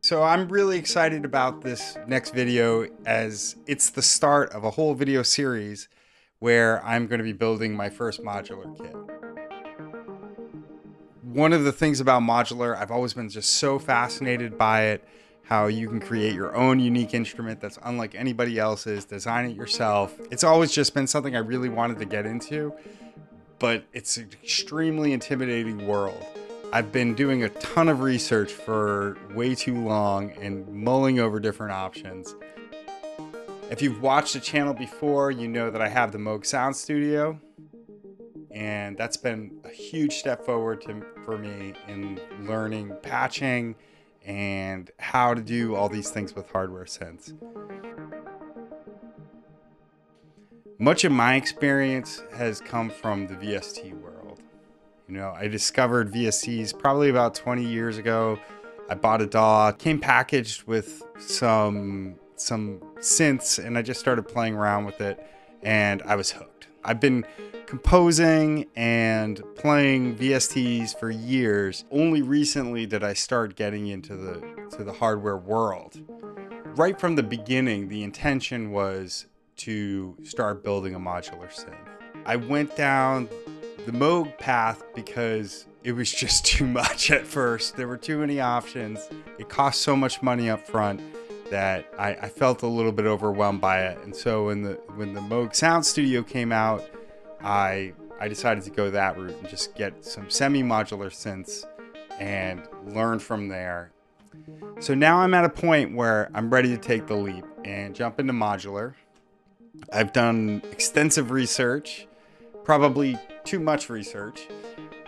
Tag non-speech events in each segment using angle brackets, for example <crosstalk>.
So I'm really excited about this next video as it's the start of a whole video series where I'm going to be building my first modular kit. One of the things about modular, I've always been just so fascinated by it, how you can create your own unique instrument that's unlike anybody else's, design it yourself. It's always just been something I really wanted to get into, but it's an extremely intimidating world. I've been doing a ton of research for way too long and mulling over different options. If you've watched the channel before, you know that I have the Moog Sound Studio, and that's been a huge step forward to, for me in learning patching and how to do all these things with hardware synths. Much of my experience has come from the VST world. You know, I discovered VSTs probably about 20 years ago. I bought a DAW, came packaged with some some synths, and I just started playing around with it, and I was hooked. I've been composing and playing VSTs for years. Only recently did I start getting into the to the hardware world. Right from the beginning, the intention was to start building a modular synth. I went down the Moog path because it was <laughs> just too much at first. There were too many options. It cost so much money up front that I, I, felt a little bit overwhelmed by it. And so when the when the Moog Sound Studio came out, I I decided to go that route and just get some semi-modular synths and learn from there. So now I'm at a point where I'm ready to take the leap and jump into modular. I've done extensive research, probably too much research,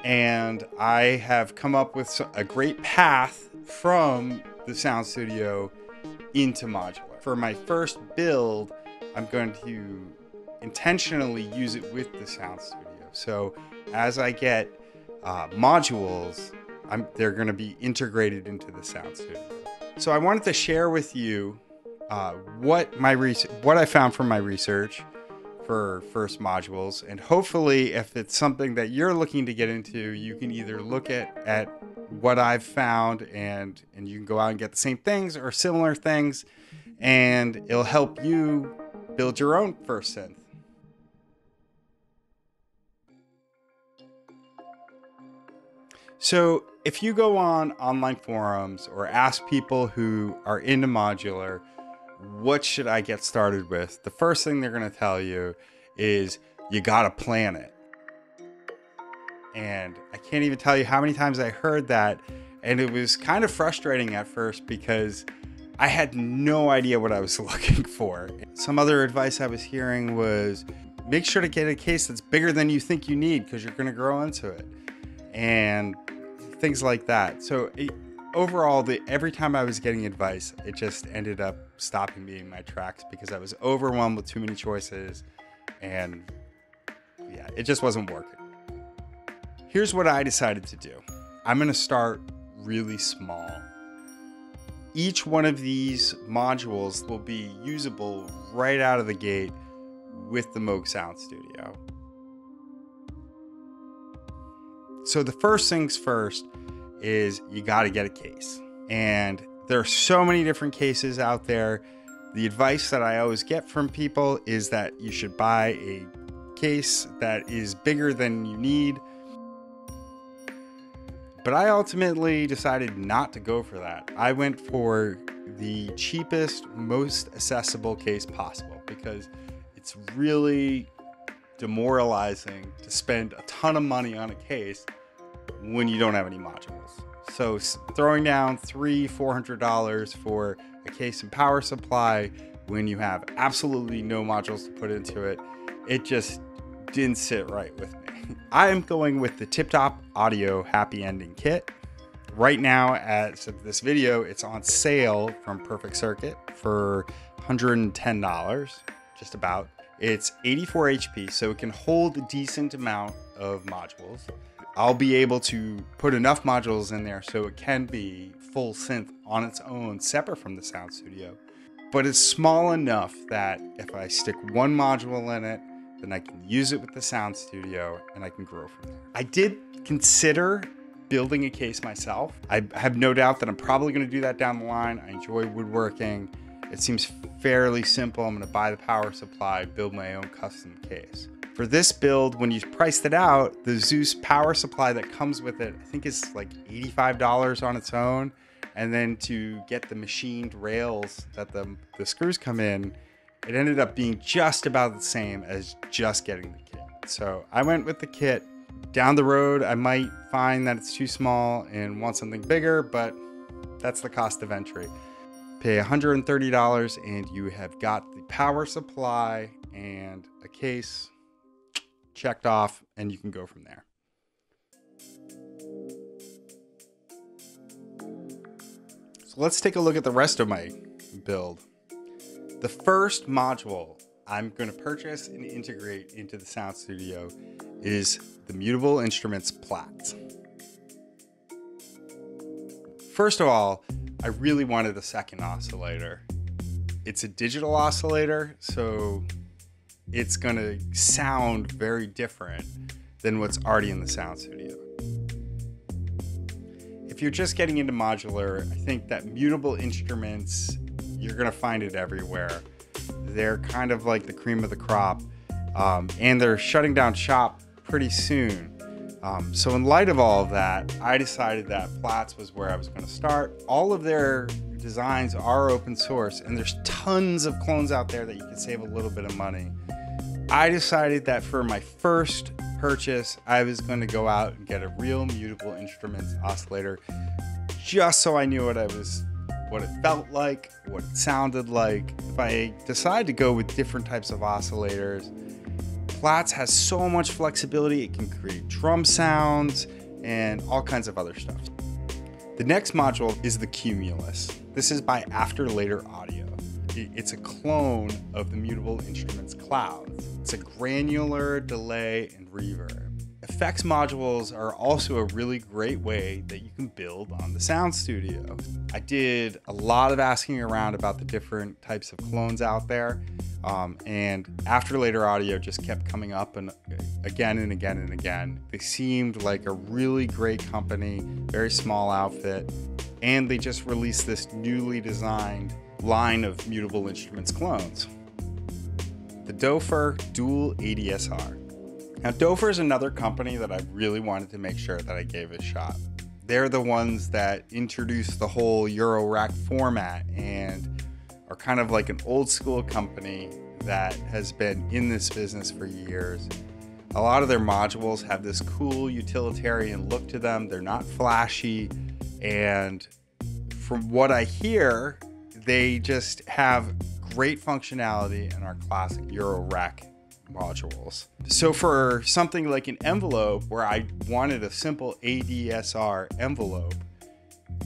and I have come up with a great path from the Sound Studio into modular. For my first build, I'm going to intentionally use it with the Sound Studio. So as I get uh, modules, I'm, they're going to be integrated into the Sound Studio. So I wanted to share with you uh, what my what I found from my research for first modules. And hopefully, if it's something that you're looking to get into, you can either look at, at what I've found and, and you can go out and get the same things or similar things, and it'll help you build your own first synth. So, if you go on online forums or ask people who are into modular, what should I get started with? The first thing they're going to tell you is you got to plan it. And I can't even tell you how many times I heard that. And it was kind of frustrating at first because I had no idea what I was <laughs> looking for. Some other advice I was hearing was make sure to get a case that's bigger than you think you need because you're going to grow into it. And things like that. So, it, overall, the every time I was getting advice, it just ended up stopping me in my tracks because I was overwhelmed with too many choices, and yeah, it just wasn't working. Here's what I decided to do. I'm gonna start really small. Each one of these modules will be usable right out of the gate with the Moog Sound Studio. So the first things first is you got to get a case. And there are so many different cases out there. The advice that I always get from people is that you should buy a case that is bigger than you need. But I ultimately decided not to go for that. I went for the cheapest, most accessible case possible because it's really demoralizing to spend a ton of money on a case when you don't have any modules. So throwing down three, four hundred dollars for a case and power supply when you have absolutely no modules to put into it, it just didn't sit right with me. <laughs> I am going with the Tip Top Audio Happy Ending Kit. Right now, of this video, it's on sale from Perfect Circuit for $110, just about. It's 84 HP, so it can hold a decent amount of modules. I'll be able to put enough modules in there so it can be full synth on its own, separate from the Sound Studio. But it's small enough that if I stick one module in it then I can use it with the sound studio and I can grow from there. I did consider building a case myself. I have no doubt that I'm probably going to do that down the line. I enjoy woodworking. It seems fairly simple. I'm going to buy the power supply, build my own custom case. For this build, when you priced it out, the Zeus power supply that comes with it, I think is like $85 on its own. And then to get the machined rails that the, the screws come in, it ended up being just about the same as just getting the kit. So I went with the kit. Down the road, I might find that it's too small and want something bigger, but that's the cost of entry. Pay $130 and you have got the power supply and a case checked off, and you can go from there. So let's take a look at the rest of my build. The first module I'm going to purchase and integrate into the Sound Studio is the Mutable Instruments Plaits. First of all, I really wanted a second oscillator. It's a digital oscillator, so it's going to sound very different than what's already in the sound studio. If you're just getting into modular, I think that mutable instruments, you're going to find it everywhere. They're kind of like the cream of the crop, um, and they're shutting down shop pretty soon. Um, so, in light of all of that, I decided that Plaits was where I was going to start. All of their designs are open source, and there's tons of clones out there that you can save a little bit of money. I decided that for my first purchase, I was going to go out and get a real mutable instruments oscillator just so I knew what I was what it felt like, what it sounded like. If I decide to go with different types of oscillators, Plaits has so much flexibility. It can create drum sounds and all kinds of other stuff. The next module is the Cumulus. This is by After Later Audio. It's a clone of the Mutable Instruments Clouds. It's a granular delay and reverb. Effects modules are also a really great way that you can build on the Sound Studio. I did a lot of asking around about the different types of clones out there, um, and after later audio just kept coming up and again and again and again. They seemed like a really great company, very small outfit, and they just released this newly designed line of mutable instruments clones. The Doepfer Dual ADSR. Now, Doepfer is another company that I really wanted to make sure that I gave a shot. They're the ones that introduced the whole Euro rack format and are kind of like an old school company that has been in this business for years. A lot of their modules have this cool utilitarian look to them. They're not flashy. And from what I hear, they just have great functionality in our classic Eurorack modules. So for something like an envelope where I wanted a simple ADSR envelope,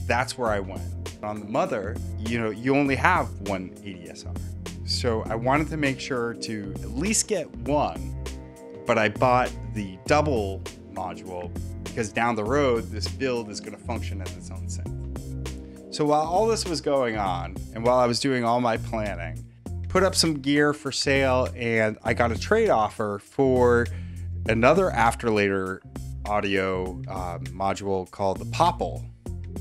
that's where I went. On the mother, you know, you only have one ADSR. So I wanted to make sure to at least get one, but I bought the double module because down the road, this build is going to function as its own synth. So while all this was going on, and while I was doing all my planning, put up some gear for sale, and I got a trade offer for another after later audio um, module called the Popple.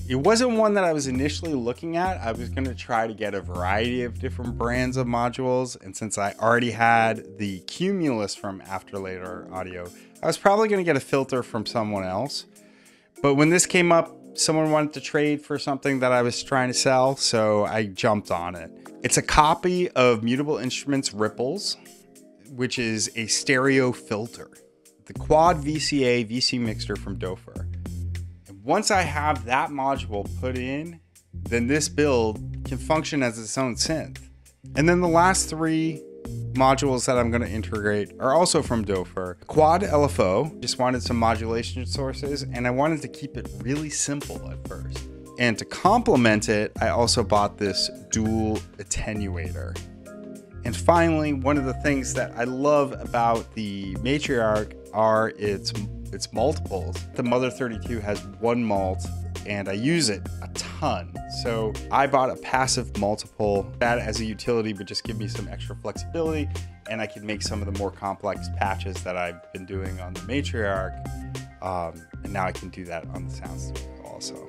It wasn't one that I was initially looking at. I was going to try to get a variety of different brands of modules. And since I already had the Cumulus from After Later Audio, I was probably going to get a filter from someone else. But when this came up, someone wanted to trade for something that I was trying to sell, so I jumped on it. It's a copy of Mutable Instruments Ripples, which is a stereo filter, the Quad VCA VC mixer from Doepfer. And once I have that module put in, then this build can function as its own synth. And then the last three modules that I'm going to integrate are also from Doepfer. Quad LFO, just wanted some modulation sources, and I wanted to keep it really simple at first. And to complement it, I also bought this dual attenuator. And finally, one of the things that I love about the Matriarch are its its multiples. The Mother 32 has one mult and I use it a ton. So I bought a passive multiple that as a utility would just give me some extra flexibility and I can make some of the more complex patches that I've been doing on the matriarch. Um, and now I can do that on the sound studio also.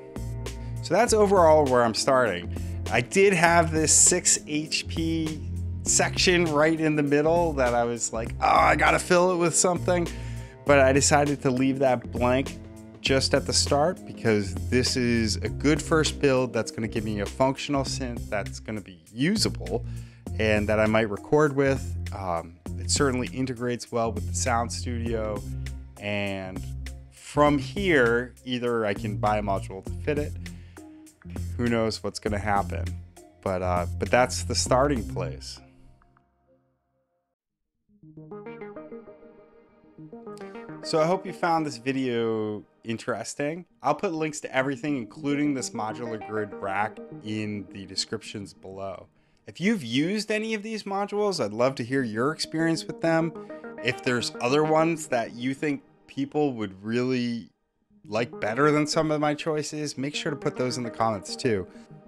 So that's overall where I'm starting. I did have this 6 HP section right in the middle that I was like, oh, I gotta fill it with something. But I decided to leave that blank just at the start because this is a good first build that's going to give me a functional synth that's going to be usable and that I might record with. Um, it certainly integrates well with the Sound Studio. And from here, either I can buy a module to fit it. Who knows what's going to happen? But uh, but that's the starting place. So I hope you found this video interesting. I'll put links to everything, including this modular grid rack, in the descriptions below. If you've used any of these modules, I'd love to hear your experience with them. If there's other ones that you think people would really like better than some of my choices, make sure to put those in the comments too.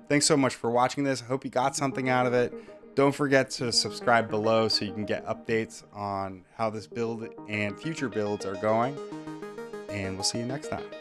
Thanks so much for watching this. I hope you got something out of it. Don't forget to subscribe below so you can get updates on how this build and future builds are going. And we'll see you next time.